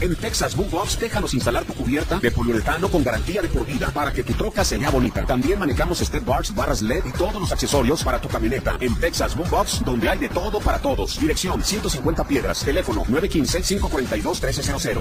En Texas Boombox, déjanos instalar tu cubierta de poliuretano con garantía de por vida para que tu troca se vea bonita. También manejamos step bars, barras LED y todos los accesorios para tu camioneta. En Texas Boombox, donde hay de todo para todos. Dirección 150 Piedras. Teléfono 915-542-1300.